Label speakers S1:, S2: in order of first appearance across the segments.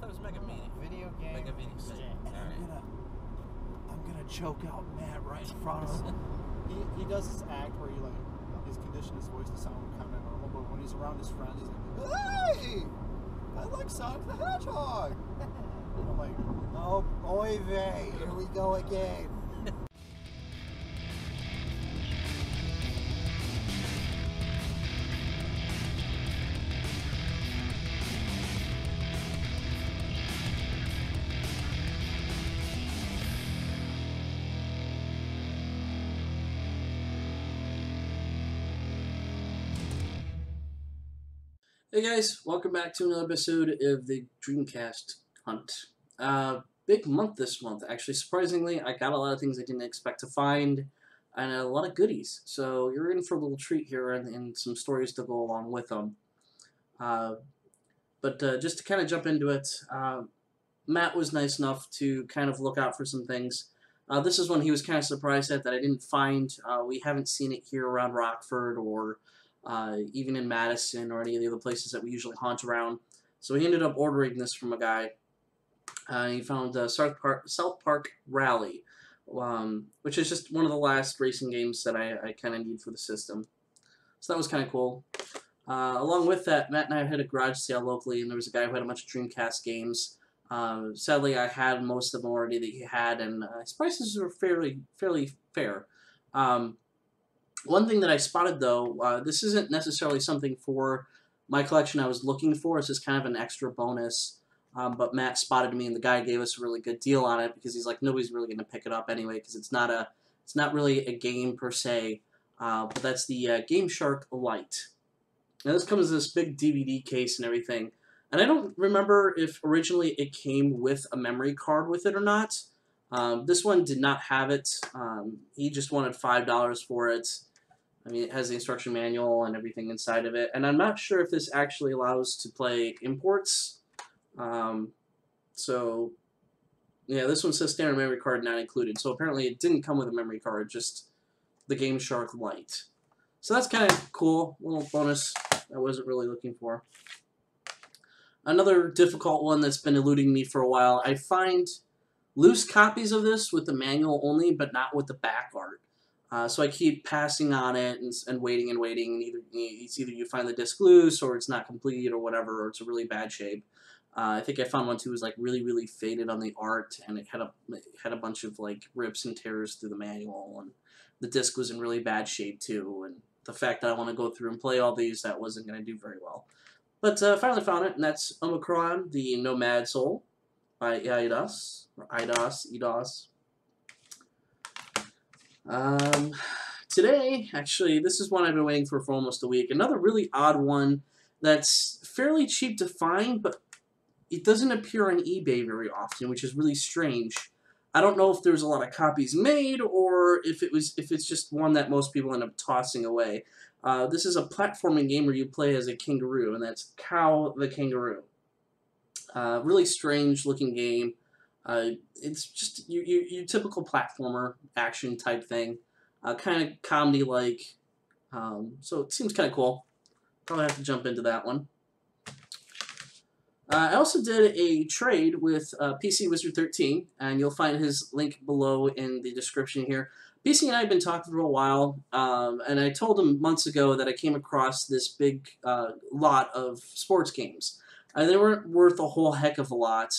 S1: thought it was Mega Mini.
S2: Video game
S1: Mega Mini.
S2: exchange.
S1: All
S3: I'm
S1: right.
S3: gonna, I'm gonna choke out Matt right in front of him.
S4: He, he does this act where he like he's conditioned his voice to sound kind of normal, but when he's around his friends, he's like, "Hey, I like Sonic the Hedgehog." And I'm like,
S3: Oh, oy vey, here we go again.
S5: Hey guys, welcome back to another episode of the Dreamcast Hunt. Uh, big month this month, actually. Surprisingly, I got a lot of things I didn't expect to find, and a lot of goodies. So you're in for a little treat here, and, and some stories to go along with them. Uh, but uh, just to kind of jump into it, uh, Matt was nice enough to kind of look out for some things. Uh, this is one he was kind of surprised at that I didn't find. Uh, we haven't seen it here around Rockford or uh, even in Madison or any of the other places that we usually haunt around. So he ended up ordering this from a guy. Uh, he found uh, South Park South Park Rally, um, which is just one of the last racing games that I, I kind of need for the system. So that was kind of cool. Uh, along with that, Matt and I had a garage sale locally, and there was a guy who had a bunch of Dreamcast games. Uh, sadly, I had most of them already that he had, and uh, his prices were fairly fairly fair. Um, one thing that I spotted though, uh, this isn't necessarily something for my collection I was looking for. It's just kind of an extra bonus. Um, but Matt spotted me, and the guy gave us a really good deal on it because he's like, nobody's really going to pick it up anyway because it's not a, it's not really a game per se. Uh, but that's the uh, Game Shark Lite. Now this comes in this big DVD case and everything. And I don't remember if originally it came with a memory card with it or not. Um, this one did not have it. Um, he just wanted five dollars for it. I mean, it has the instruction manual and everything inside of it, and I'm not sure if this actually allows to play imports. Um, so, yeah, this one says standard memory card not included. So apparently, it didn't come with a memory card, just the Game Shark Lite. So that's kind of cool, little bonus I wasn't really looking for. Another difficult one that's been eluding me for a while. I find loose copies of this with the manual only, but not with the back art. Uh, so I keep passing on it and, and waiting and waiting. And either it's either you find the disc loose or it's not complete or whatever, or it's a really bad shape. Uh, I think I found one too was like really really faded on the art, and it had a it had a bunch of like rips and tears through the manual, and the disc was in really bad shape too. And the fact that I want to go through and play all these, that wasn't going to do very well. But uh, finally found it, and that's Omikron, the Nomad Soul by Eidos, or Eidos. Um, today, actually, this is one I've been waiting for for almost a week. Another really odd one that's fairly cheap to find, but it doesn't appear on eBay very often, which is really strange. I don't know if there's a lot of copies made or if it was if it's just one that most people end up tossing away. Uh, this is a platforming game where you play as a kangaroo, and that's Kao the Kangaroo. Uh, really strange looking game. Uh, it's just your, your, your, typical platformer action type thing, uh, kind of comedy like. Um, so it seems kind of cool. Probably have to jump into that one. Uh, I also did a trade with uh, PC Wizard 13, and you'll find his link below in the description here. PC and I have been talking for a while, um, and I told him months ago that I came across this big uh, lot of sports games. And they weren't worth a whole heck of a lot,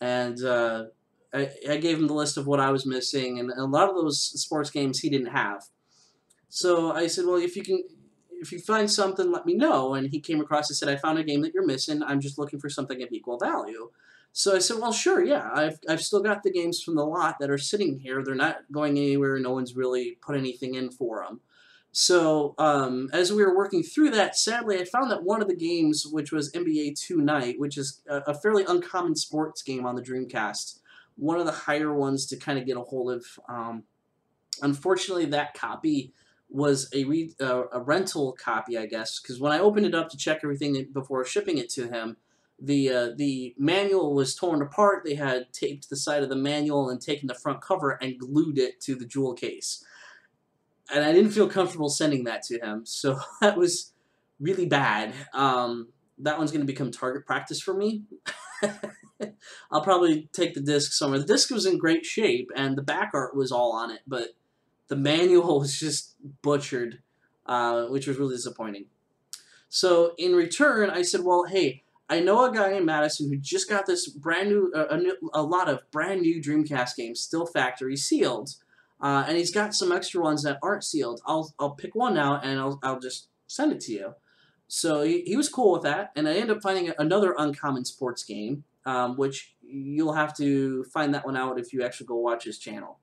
S5: and uh, I, I gave him the list of what I was missing, and a lot of those sports games he didn't have. So I said, well, if you can, if you find something, let me know. And he came across and said, I found a game that you're missing. I'm just looking for something of equal value. So I said, well, sure, yeah. I've, I've still got the games from the lot that are sitting here. They're not going anywhere. No one's really put anything in for them. So um, as we were working through that, sadly, I found that one of the games, which was NBA 2 Night, which is a, fairly uncommon sports game on the Dreamcast, one of the higher ones to kind of get a hold of. Um, unfortunately, that copy was a, re, uh, a rental copy, I guess, because when I opened it up to check everything before shipping it to him, the uh, the manual was torn apart. They had taped the side of the manual and taken the front cover and glued it to the jewel case. And I didn't feel comfortable sending that to him, so that was really bad. Um, that one's going to become target practice for me. I'll probably take the disc somewhere. The disc was in great shape, and the back art was all on it, but the manual was just butchered, uh, which was really disappointing. So in return, I said, well, hey, I know a guy in Madison who just got this brand new, uh, a, new a, lot of brand new Dreamcast games, still factory sealed, uh, and he's got some extra ones that aren't sealed. I'll I'll pick one out and I'll I'll just send it to you. So he, he was cool with that, and I ended up finding another uncommon sports game, um, which you'll have to find that one out if you actually go watch his channel.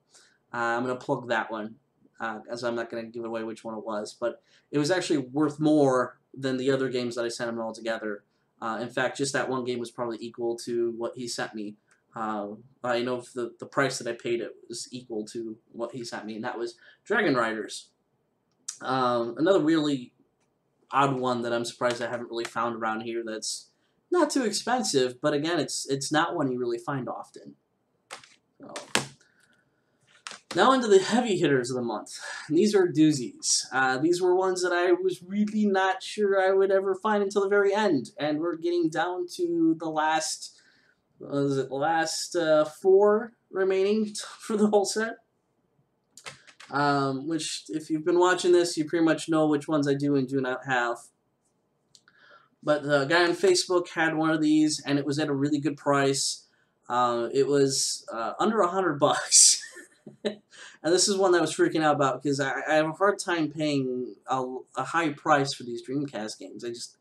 S5: Uh, I'm going to plug that one, uh, as I'm not going to give away which one it was, but it was actually worth more than the other games that I sent him all together. Uh, in fact, just that one game was probably equal to what he sent me. Uh, I know the, the price that I paid it was equal to what he sent me, and that was Dragon Riders. Um, another really odd one that I'm surprised I haven't really found around here that's not too expensive, but again, it's it's not one you really find often. So, now into the heavy hitters of the month. And these are doozies. Uh, these were ones that I was really not sure I would ever find until the very end, and we're getting down to the last, was it the last uh, four remaining for the whole set. Um, which, if you've been watching this, you pretty much know which ones I do and do not have. But the guy on Facebook had one of these, and it was at a really good price. Uh, it was uh, under a hundred bucks. and this is one that I was freaking out about because I, I have a hard time paying a, a, high price for these Dreamcast games. I just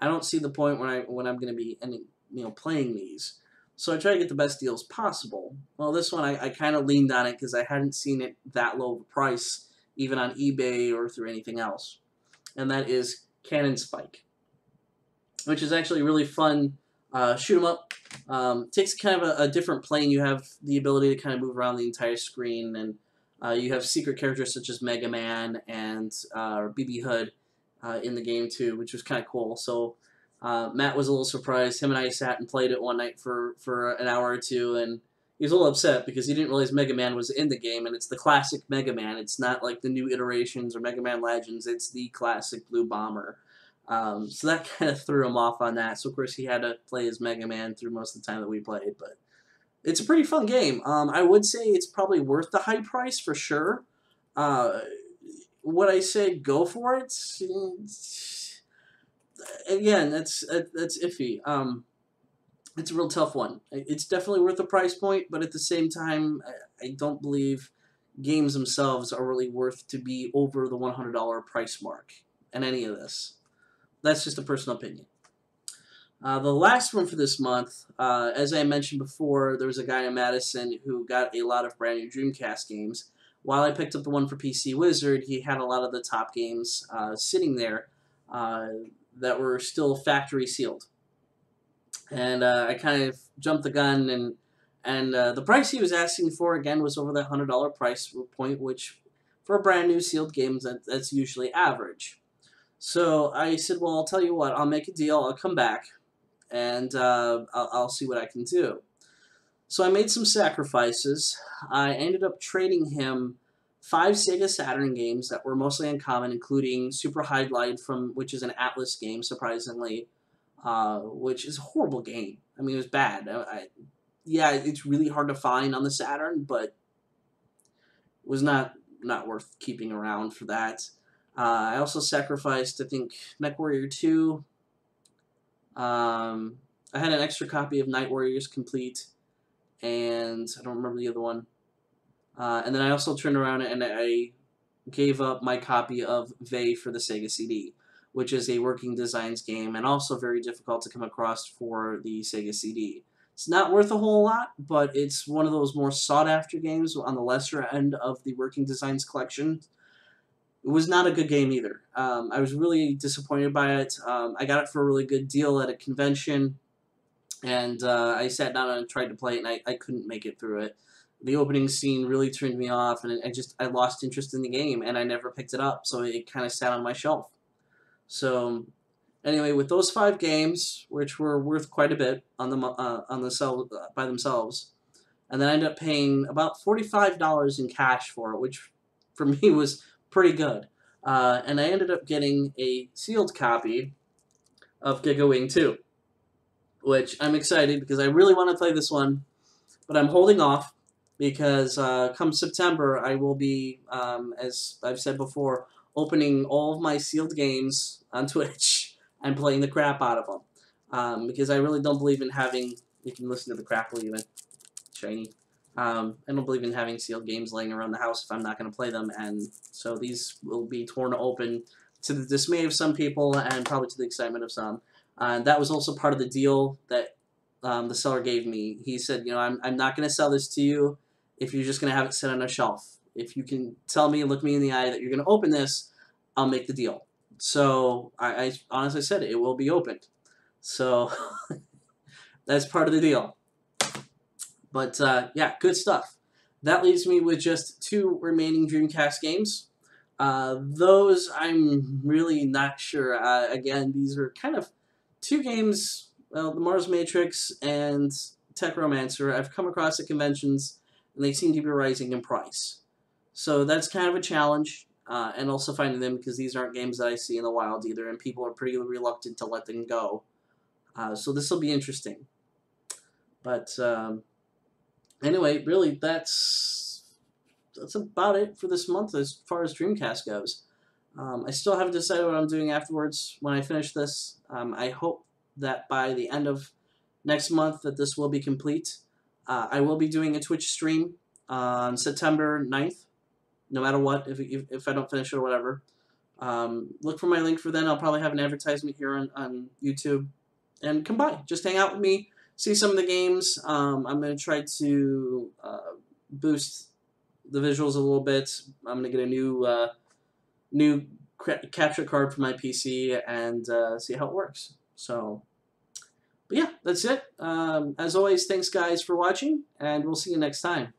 S5: I don't see the point when I when I'm going to be any you know playing these. So I try to get the best deals possible. Well, this one I, I kind of leaned on it because I hadn't seen it that low of a price even on eBay or through anything else. And that is Cannon Spike, which is actually really fun uh, shoot 'em up. Um, takes kind of a, a, different plane. You have the ability to kind of move around the entire screen, and uh, you have secret characters such as Mega Man and uh, BB Hood uh, in the game too, which was kind of cool. So uh, Matt was a little surprised. Him and I sat and played it one night for, for an hour or two, and he was a little upset because he didn't realize Mega Man was in the game, and it's the classic Mega Man. It's not like the new iterations or Mega Man Legends. It's the classic Blue Bomber. Um, so that kind of threw him off on that. So of course he had to play as Mega Man through most of the time that we played, but it's a pretty fun game. Um, I would say it's probably worth the high price for sure. Uh, would I say go for it? Again, that's that's iffy. Um, it's a real tough one. It's definitely worth the price point, but at the same time, I don't believe games themselves are really worth to be over the $100 price mark in any of this. That's just a personal opinion. Uh, the last one for this month, uh, as I mentioned before, there was a guy in Madison who got a lot of brand new Dreamcast games. While I picked up the one for PC Wizard, he had a lot of the top games uh, sitting there uh, that were still factory sealed. And uh, I kind of jumped the gun, and and uh, the price he was asking for again was over that hundred dollar price point, which for a brand new sealed game that, that's usually average. So I said, well, I'll tell you what, I'll make a deal, I'll come back, and uh, I'll, I'll see what I can do. So I made some sacrifices. I ended up trading him five Sega Saturn games that were mostly uncommon, including Super Hide from which is an Atlus game, surprisingly, uh, which is a horrible game. I mean, it was bad. I, I, yeah, it's really hard to find on the Saturn, but was not not worth keeping around for that. Uh, I also sacrificed, I think, MechWarrior 2. Um, I had an extra copy of Night Warriors Complete, and I don't remember the other one. Uh, and then I also turned around and I gave up my copy of Vay for the Sega CD, which is a working designs game and also very difficult to come across for the Sega CD. It's not worth a whole lot, but it's one of those more sought after games on the lesser end of the working designs collection. It was not a good game either. Um, I was really disappointed by it. Um, I got it for a really good deal at a convention, and uh, I sat down and tried to play it, and I, I couldn't make it through it the opening scene really turned me off, and I just I lost interest in the game, and I never picked it up, so it kind of sat on my shelf. So, anyway, with those five games, which were worth quite a bit on the uh, on the cell uh, by themselves, and then I ended up paying about forty five dollars in cash for it, which for me was pretty good. Uh, and I ended up getting a sealed copy of Giga Wing 2. which I'm excited because I really want to play this one, but I'm holding off because uh, come September I will be, um, as I've said before, opening all of my sealed games on Twitch and playing the crap out of them. Um, because I really don't believe in having, you can listen to the crackle even, shiny. Um, I don't believe in having sealed games laying around the house if I'm not going to play them, and so these will be torn open to the dismay of some people and probably to the excitement of some. And that was also part of the deal that um, the seller gave me. He said, you know, I'm, I'm not going to sell this to you if you're just going to have it sit on a shelf. If you can tell me look me in the eye that you're going to open this, I'll make the deal. So I, I honestly said it will be opened. So that's part of the deal. But uh, yeah, good stuff. That leaves me with just two remaining Dreamcast games. Uh, those I'm really not sure. Uh, again, these are kind of two games. Well, the Mars Matrix and Techromancer. I've come across at conventions, and they seem to be rising in price. So that's kind of a challenge. Uh, and also finding them because these aren't games that I see in the wild either, and people are pretty reluctant to let them go. Uh, so this will be interesting. But um, anyway, really, that's that's about it for this month as far as Dreamcast goes. Um, I still haven't decided what I'm doing afterwards when I finish this. Um, I hope that by the end of next month that this will be complete. Uh, I will be doing a Twitch stream on September 9th, no matter what, if, if, if I don't finish it or whatever. Um, look for my link for then. I'll probably have an advertisement here on, on YouTube. And come by. Just hang out with me see some of the games. Um, I'm going to try to uh, boost the visuals a little bit. I'm going to get a new uh, new capture card for my PC and uh, see how it works. So, but yeah, that's it. Um, as always, thanks guys for watching, and we'll see you next time.